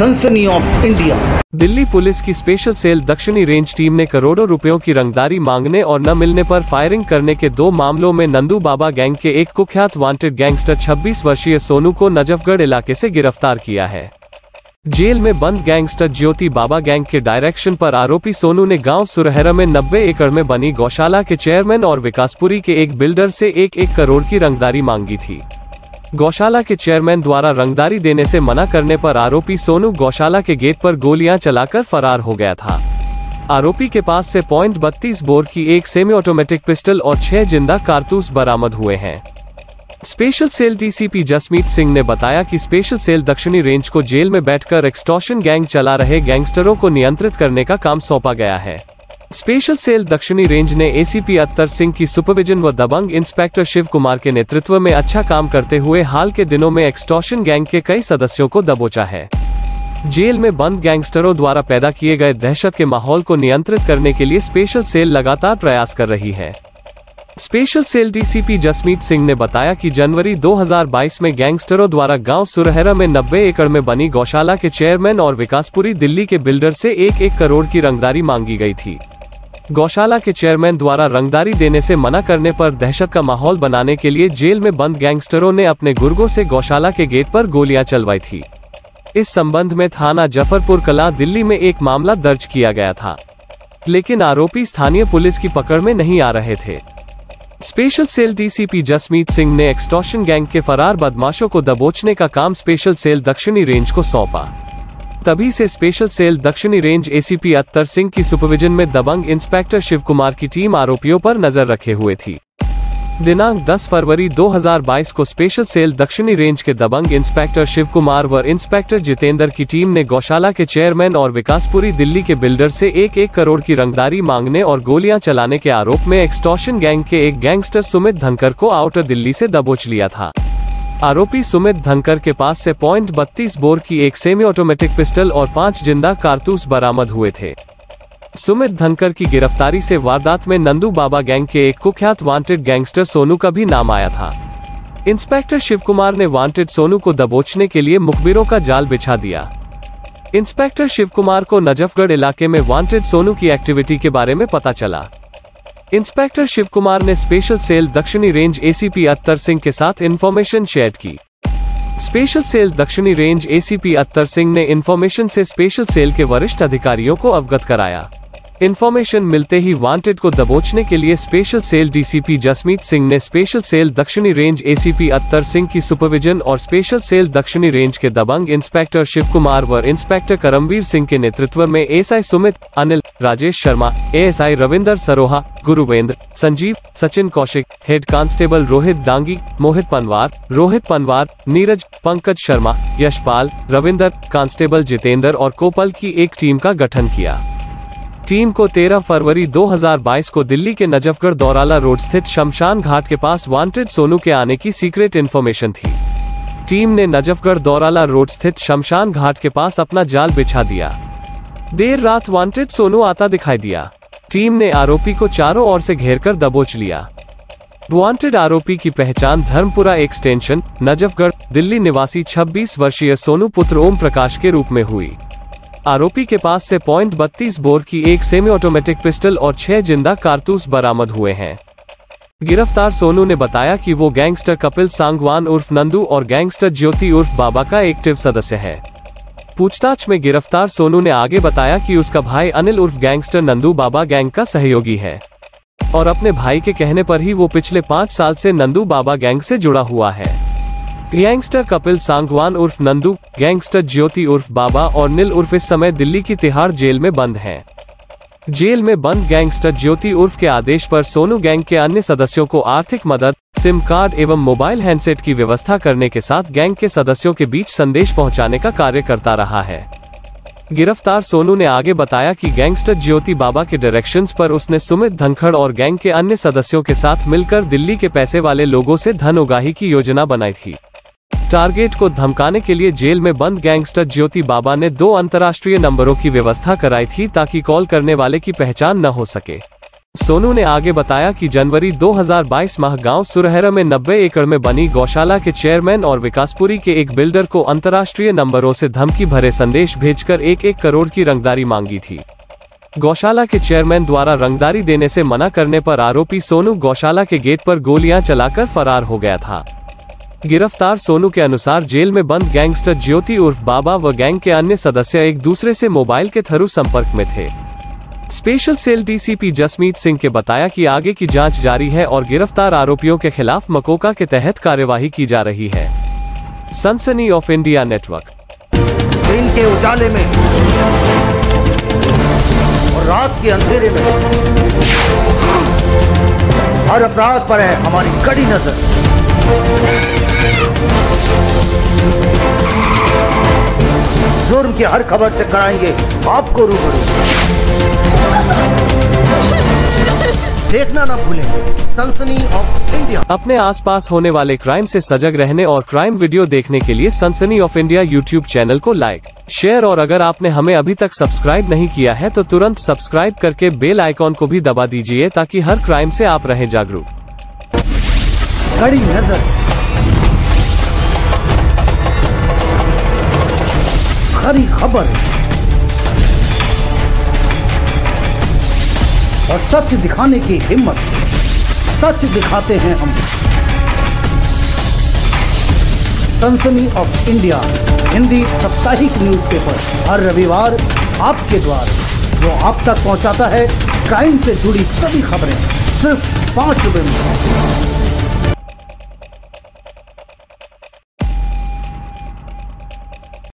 Sansani of India. Delhi police की special cell दक्षिणी range team ने करोड़ों रुपयों की रंगदारी मांगने और न मिलने पर फायरिंग करने के दो मामलों में नंदू बाबा गैंग के एक कुख्यात वांटेड गैंगस्टर 26 वर्षीय सोनू को नजफगढ़ इलाके से गिरफ़्तार किया है। जेल में बंद गैंगस्टर ज्योति बाबा गैंग के डायरेक्शन पर आरोपी सोनू ने गाँव सुरहरा में 90 एकड़ में बनी गौशाला के चेयरमैन और विकासपुरी के एक बिल्डर से एक एक करोड़ की रंगदारी मांगी थी। गौशाला के चेयरमैन द्वारा रंगदारी देने से मना करने पर आरोपी सोनू गौशाला के गेट पर गोलियाँ चलाकर फरार हो गया था। आरोपी के पास से पॉइंट बत्तीस बोर की एक सेमी ऑटोमेटिक पिस्टल और छह ज़िंदा कारतूस बरामद हुए हैं। Special cell DCP Jasmeet Singh ने बताया कि स्पेशल सेल दक्षिणी रेंज को जेल में बैठकर एक्सटॉर्शन गैंग चला रहे गैंगस्टरों को नियंत्रित करने का काम सौंपा गया है। स्पेशल सेल दक्षिणी रेंज ने एसीपी अत्तर सिंह की सुपरविजन व दबंग इंस्पेक्टर शिव कुमार के नेतृत्व में अच्छा काम करते हुए हाल के दिनों में एक्सटॉर्शन गैंग के कई सदस्यों को दबोचा है। जेल में बंद गैंगस्टरों द्वारा पैदा किए गए दहशत के माहौल को नियंत्रित करने के लिए स्पेशल सेल लगातार प्रयास कर रही है। Special cell DCP Jasmeet Singh ने बताया कि जनवरी 2022 में गैंगस्टरों द्वारा गाँव सुरहरा में 90 एकड़ में बनी गौशाला के चेयरमैन और विकासपुरी दिल्ली के बिल्डर से एक एक करोड़ की रंगदारी मांगी गई थी। गौशाला के चेयरमैन द्वारा रंगदारी देने से मना करने पर दहशत का माहौल बनाने के लिए जेल में बंद गैंगस्टरों ने अपने गुर्गों से गौशाला के गेट पर गोलियाँ चलवाई थी। इस संबंध में थाना जफरपुर कला दिल्ली में एक मामला दर्ज किया गया था। लेकिन आरोपी स्थानीय पुलिस की पकड़ में नहीं आ रहे थे। Special cell DCP Jasmeet Singh ने एक्सटॉर्शन गैंग के फरार बदमाशों को दबोचने का काम स्पेशल सेल दक्षिणी रेंज को सौंपा। तभी से स्पेशल सेल दक्षिणी रेंज एसीपी अत्तर सिंह की सुपरविजन में दबंग इंस्पेक्टर शिव कुमार की टीम आरोपियों पर नज़र रखे हुए थी। दिनांक 10 फरवरी 2022 को स्पेशल सेल दक्षिणी रेंज के दबंग इंस्पेक्टर शिव कुमार व इंस्पेक्टर जितेंद्र की टीम ने गौशाला के चेयरमैन और विकासपुरी दिल्ली के बिल्डर से एक एक करोड़ की रंगदारी मांगने और गोलियाँ चलाने के आरोप में एक्सटॉर्शन गैंग के एक गैंगस्टर सुमित धनकर को आउटर दिल्ली से दबोच लिया था। आरोपी सुमित धनकर के पास से पॉइंट बत्तीस बोर की एक सेमी ऑटोमेटिक पिस्टल और पाँच ज़िंदा कारतूस बरामद हुए थे। सुमित धनकर की गिरफ्तारी से वारदात में नंदू बाबा गैंग के एक कुख्यात वांटेड गैंगस्टर सोनू का भी नाम आया था। इंस्पेक्टर शिव कुमार ने वांटेड सोनू को दबोचने के लिए मुखबिरों का जाल बिछा दिया। इंस्पेक्टर शिव कुमार को नजफगढ़ इलाके में वांटेड सोनू की एक्टिविटी के बारे में पता चला। इंस्पेक्टर शिव कुमार ने स्पेशल सेल दक्षिणी रेंज एसीपी अत्तर सिंह के साथ इन्फॉर्मेशन शेयर की। स्पेशल सेल दक्षिणी रेंज एसीपी अत्तर सिंह ने इन्फॉर्मेशन से स्पेशल सेल के वरिष्ठ अधिकारियों को अवगत कराया। इन्फॉर्मेशन मिलते ही वांटेड को दबोचने के लिए special cell DCP Jasmeet Singh ने स्पेशल सेल दक्षिणी रेंज एसीपी अत्तर सिंह की सुपरविजन और स्पेशल सेल दक्षिणी रेंज के दबंग इंस्पेक्टर शिव कुमार व इंस्पेक्टर करमवीर सिंह के नेतृत्व में SI Sumit Anil Rajesh Sharma ASI Ravinder Saroha Gurvinder Sanjeev Sachin Kaushik head constable Rohit Dangi Mohit Panwar Rohit Panwar Neeraj Pankaj Sharma Yashpal Ravinder constable Jitendra और कोपल की एक team का गठन किया। टीम को 13 फरवरी 2022 को दिल्ली के नजफगढ़ दौराला रोड स्थित शमशान घाट के पास वांटेड सोनू के आने की सीक्रेट इन्फॉर्मेशन थी। टीम ने नजफगढ़ दौराला रोड स्थित शमशान घाट के पास अपना जाल बिछा दिया। देर रात वांटेड सोनू आता दिखाई दिया। टीम ने आरोपी को चारों ओर से घेरकर दबोच लिया। वांटेड आरोपी की पहचान धर्मपुरा एक्सटेंशन नजफगढ़, दिल्ली निवासी 26 वर्षीय सोनू पुत्र ओम प्रकाश के रूप में हुई। आरोपी के पास से पॉइंट बत्तीस बोर की एक सेमी ऑटोमेटिक पिस्टल और छह ज़िंदा कारतूस बरामद हुए हैं। गिरफ़्तार सोनू ने बताया कि वो गैंगस्टर कपिल सांगवान उर्फ़ नंदू और गैंगस्टर ज्योति उर्फ़ बाबा का एक्टिव सदस्य है। पूछताछ में गिरफ़्तार सोनू ने आगे बताया कि उसका भाई अनिल उर्फ़ गैंगस्टर नंदू बाबा गैंग का सहयोगी है। और अपने भाई के कहने पर ही वो पिछले पाँच साल से नंदू बाबा गैंग से जुड़ा हुआ है। गैंगस्टर कपिल सांगवान उर्फ़ नंदू, गैंगस्टर ज्योति उर्फ़ बाबा और नील उर्फ़ इस समय दिल्ली की तिहाड़ जेल में बंद हैं। जेल में बंद गैंगस्टर ज्योति उर्फ़ के आदेश पर सोनू गैंग के अन्य सदस्यों को आर्थिक मदद, सिम कार्ड एवं मोबाइल हैंडसेट की व्यवस्था करने के साथ गैंग के सदस्यों के बीच संदेश पहुँचाने का कार्य करता रहा है गिरफ़्तार सोनू ने आगे बताया कि गैंगस्टर ज्योति बाबा के डायरेक्शंस पर उसने सुमित धनखड़ और गैंग के अन्य सदस्यों के साथ मिलकर दिल्ली के पैसे वाले लोगों से धन उगाही की योजना बनाई थी टारगेट को धमकाने के लिए जेल में बंद गैंगस्टर ज्योति बाबा ने दो अंतर्राष्ट्रीय नंबरों की व्यवस्था कराई थी ताकि कॉल करने वाले की पहचान न हो सके। सोनू ने आगे बताया कि जनवरी 2022 माह गाँव सुरहरा में 90 एकड़ में बनी गौशाला के चेयरमैन और विकासपुरी के एक बिल्डर को अंतर्राष्ट्रीय नंबरों से धमकी भरे संदेश भेजकर एक एक करोड़ की रंगदारी मांगी थी। गौशाला के चेयरमैन द्वारा रंगदारी देने से मना करने पर आरोपी सोनू गौशाला के गेट पर गोलियाँ चलाकर फरार हो गया था। गिरफ़्तार सोनू के अनुसार जेल में बंद गैंगस्टर ज्योति उर्फ़ बाबा व गैंग के अन्य सदस्य एक दूसरे से मोबाइल के थ्रू संपर्क में थे। Special cell DCP Jasmeet Singh के बताया कि आगे की जाँच जारी है और गिरफ़्तार आरोपियों के खिलाफ मकोका के तहत कार्यवाही की जा रही है। सनसनी ऑफ़ इंडिया नेटवर्क। दिन के उजाले में और रात के अंधेरे में हर अपराध पर है हमारी कड़ी नज़र। की हर खबर से कराएँगे। आपको रूबरू। देखना ना भूलें। सनसनी ऑफ़ इंडिया अपने आसपास होने वाले क्राइम से सजग रहने और क्राइम वीडियो देखने के लिए Sansani of India YouTube channel को लाइक शेयर और अगर आपने हमें अभी तक सब्सक्राइब नहीं किया है तो तुरंत सब्सक्राइब करके बेल आइकॉन को भी दबा दीजिए ताकि हर क्राइम से आप रहें जागरूक। कड़ी नज़र। खरी खबर और सच दिखाने की हिम्मत। सच दिखाते हैं हम। सनसनी ऑफ़ इंडिया, हिंदी साप्ताहिक न्यूज़पेपर हर रविवार आपके द्वार। जो आप तक पहुंचाता है क्राइम से जुड़ी सभी खबरें, सिर्फ़ पाँच रुपए में।